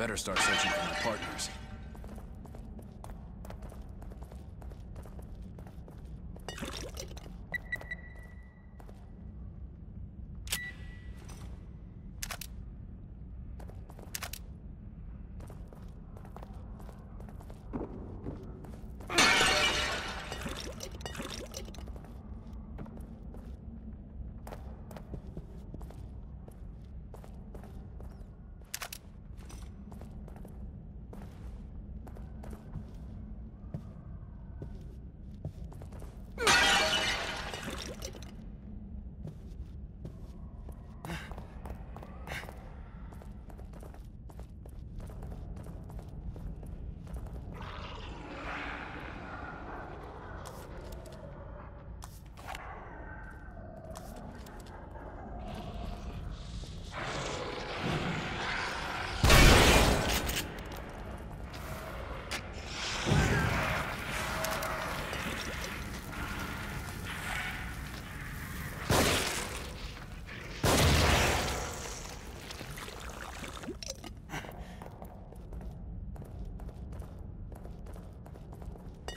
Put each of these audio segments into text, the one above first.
better start searching for my partners.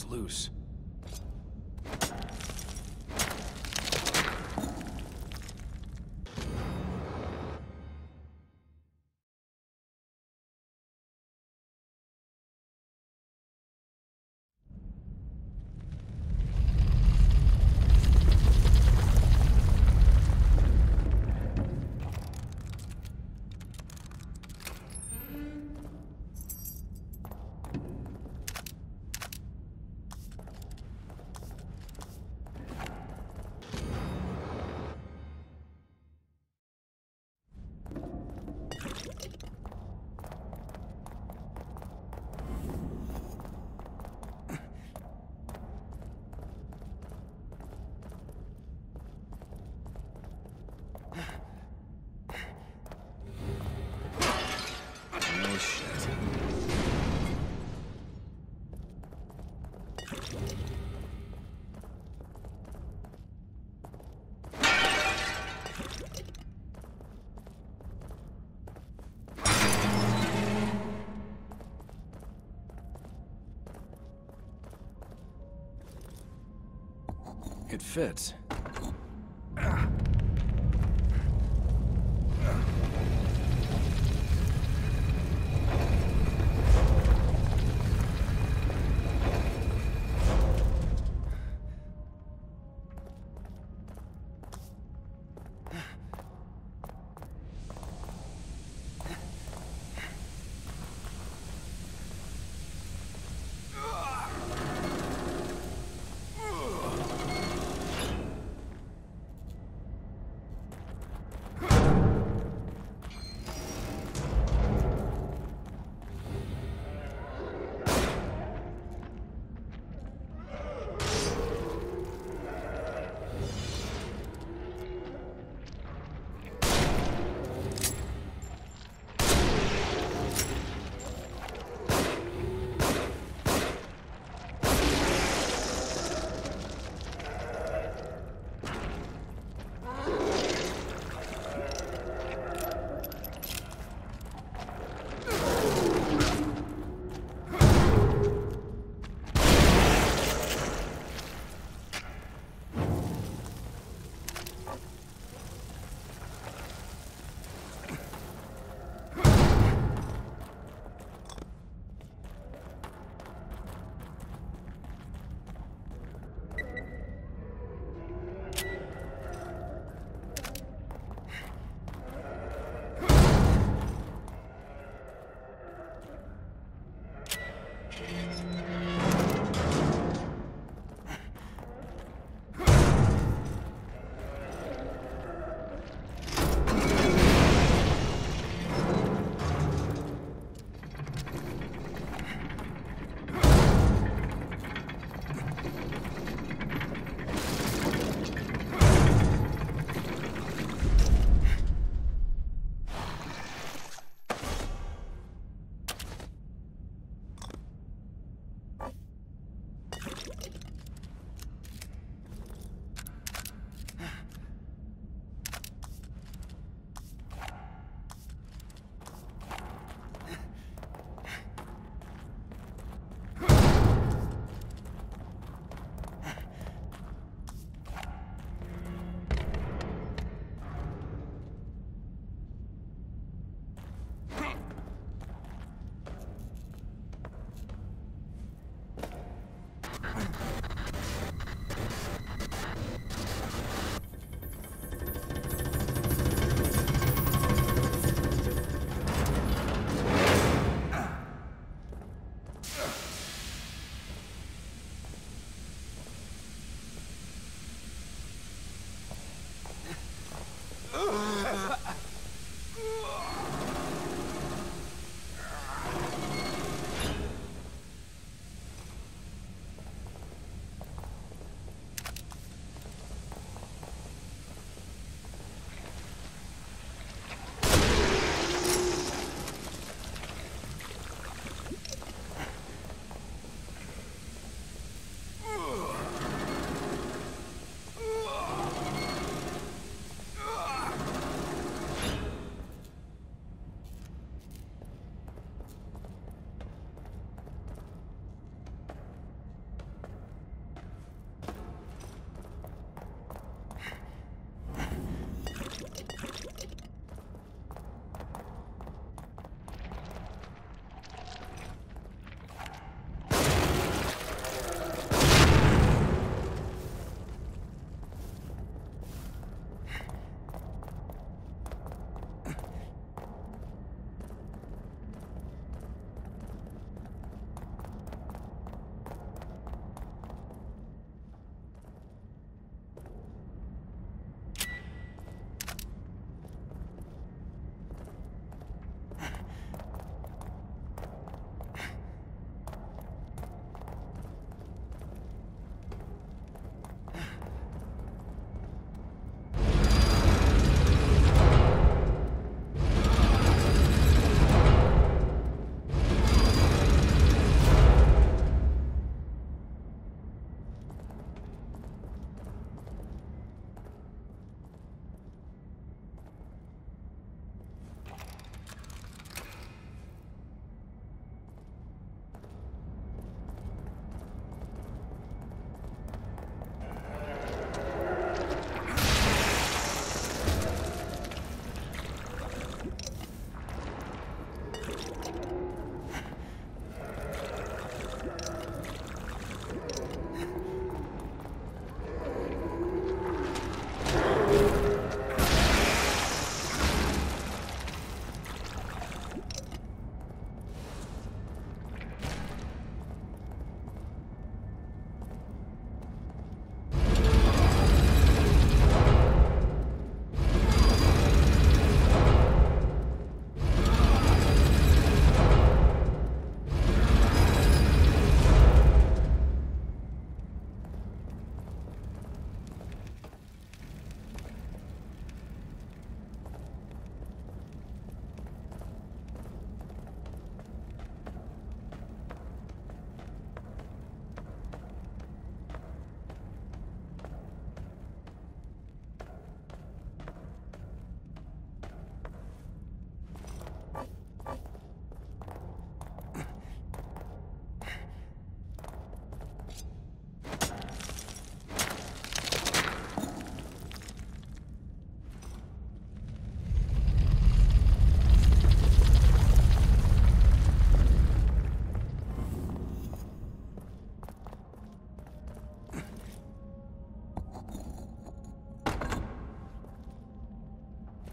Loose. It fits.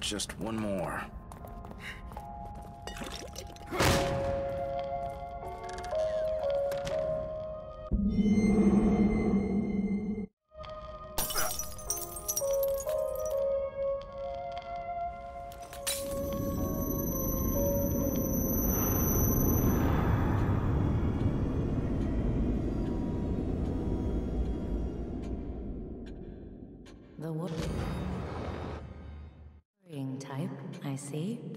Just one more. See.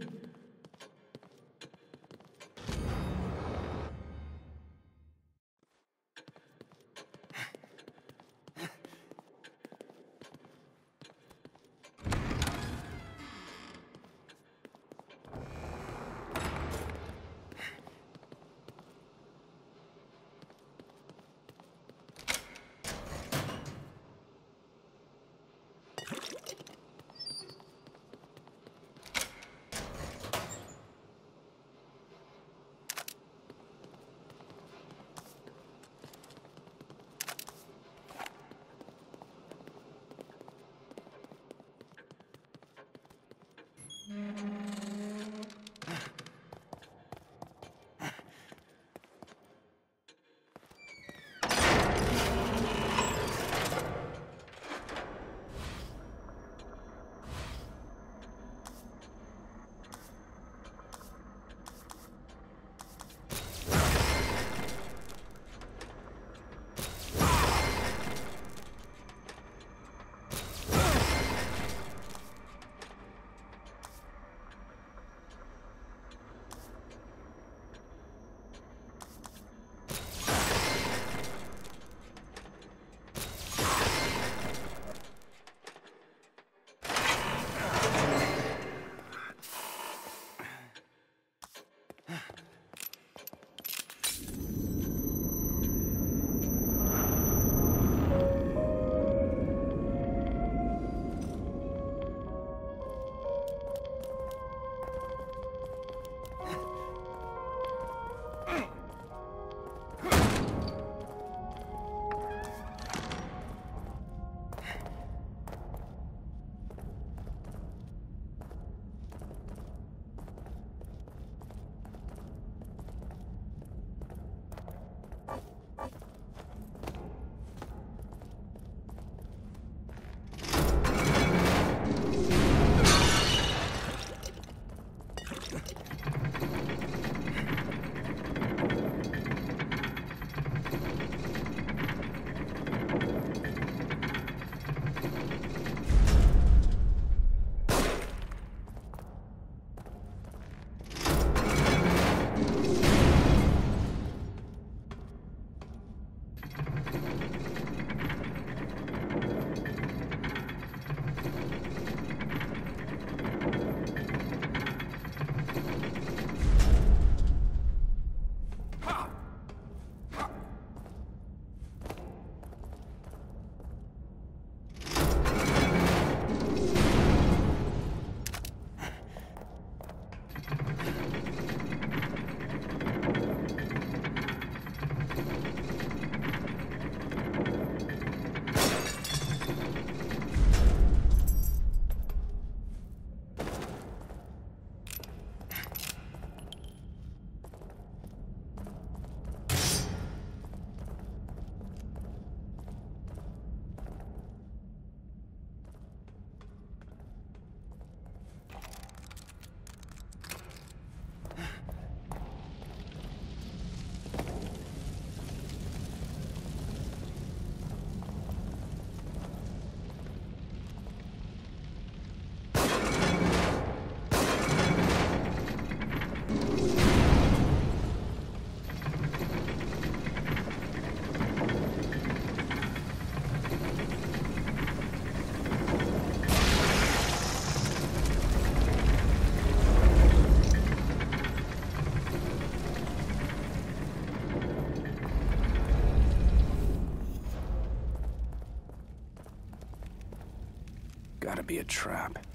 Be a trap.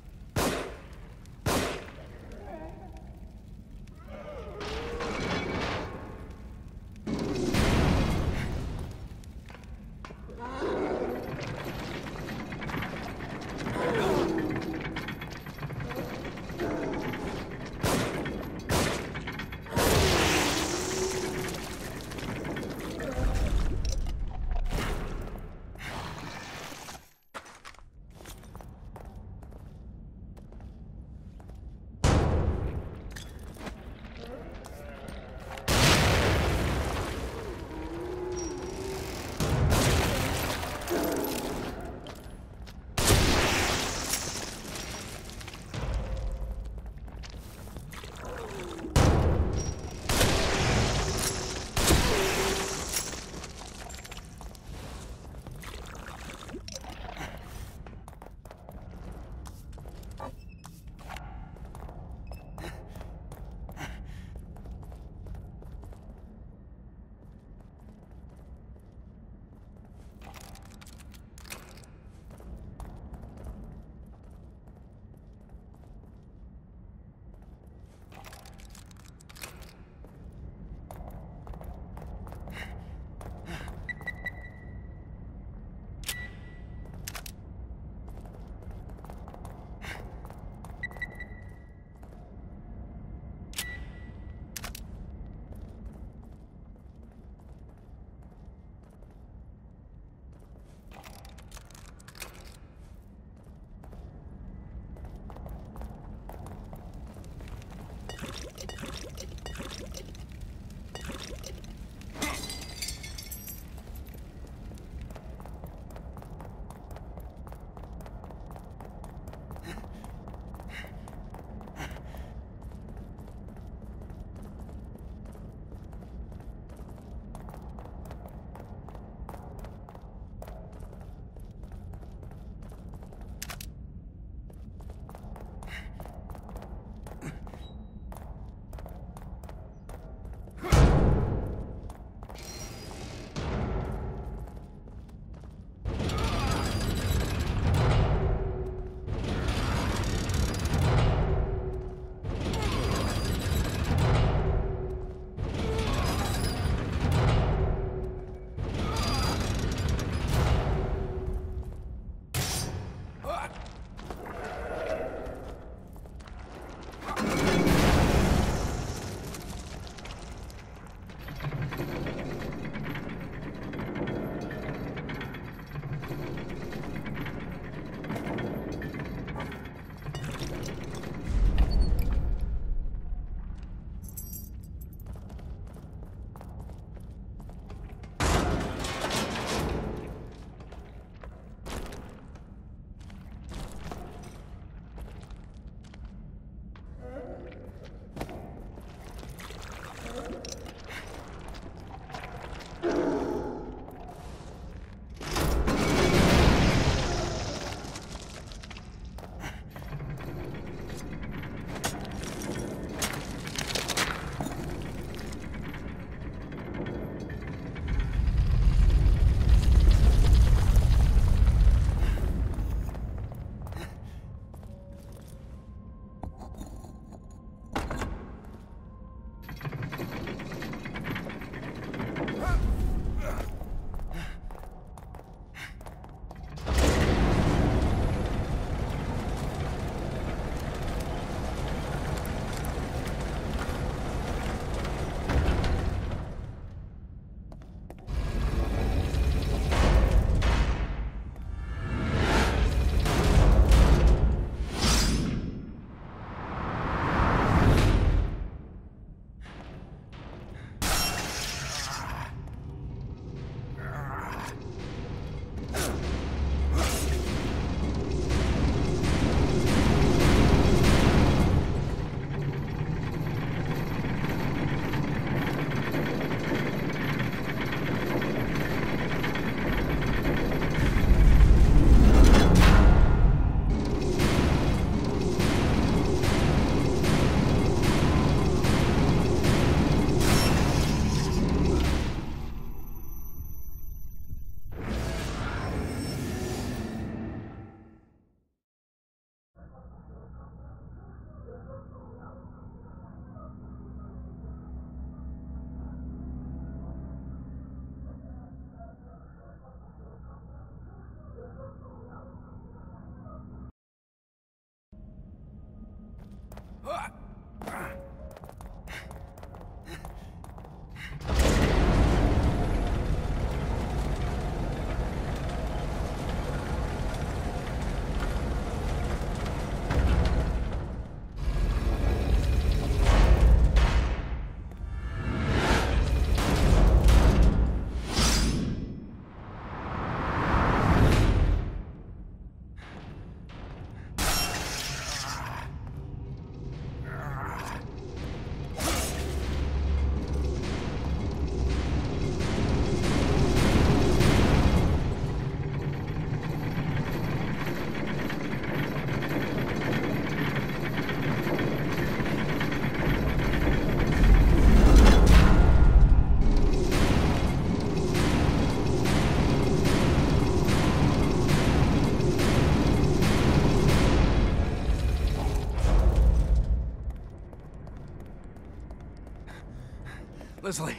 Leslie,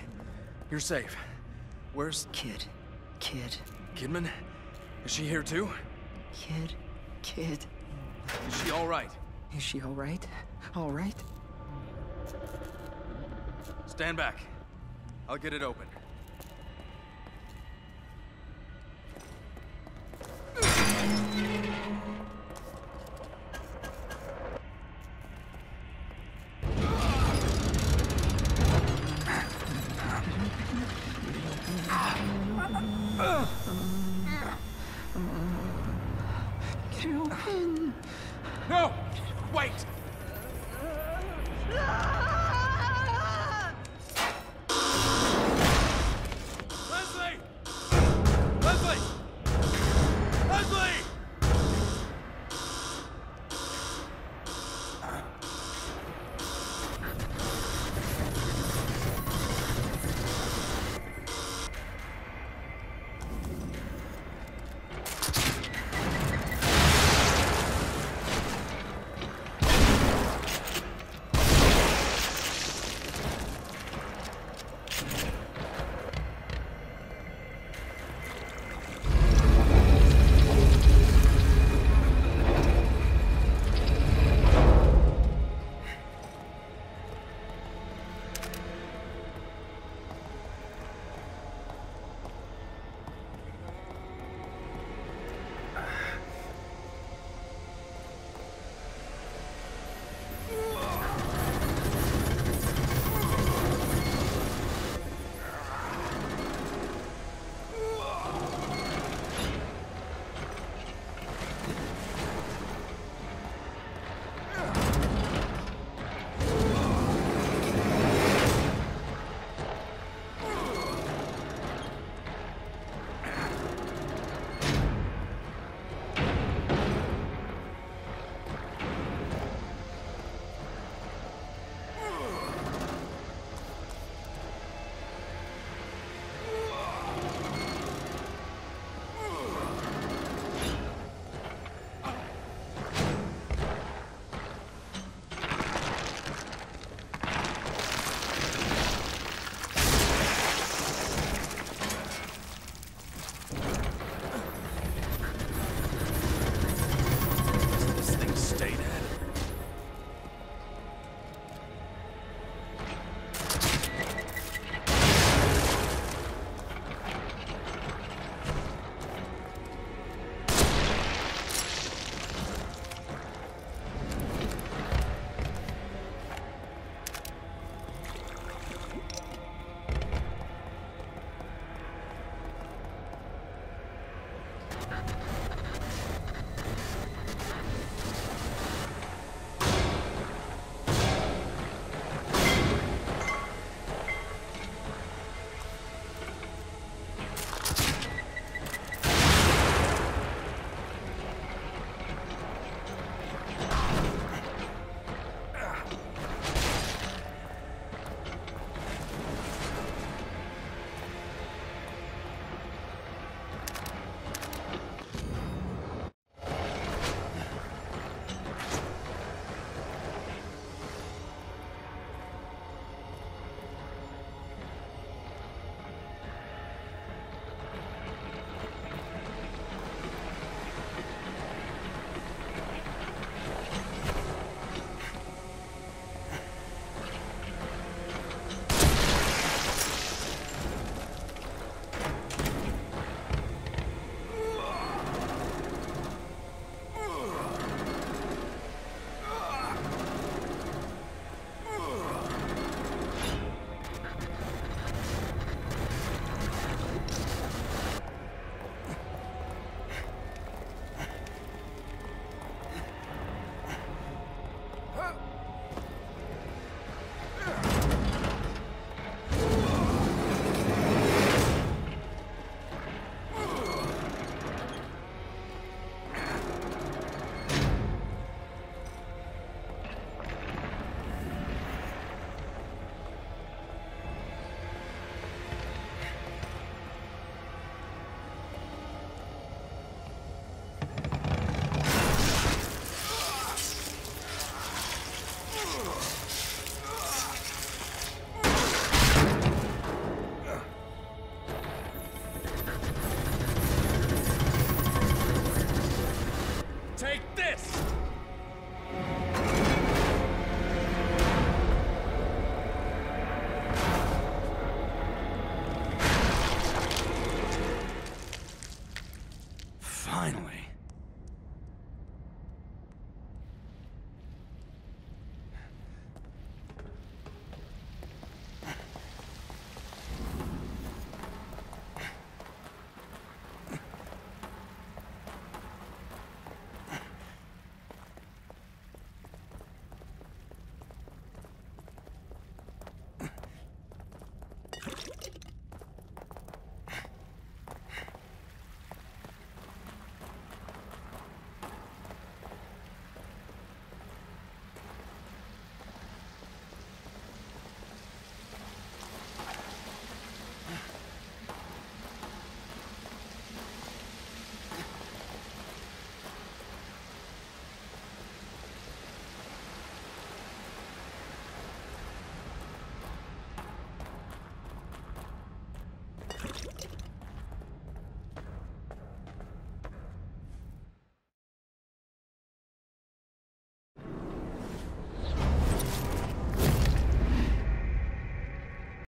you're safe. Where's Kid. Kid. Kidman? Is she here too? Kid. Kid. Is she all right? Is she all right? All right? Stand back. I'll get it open.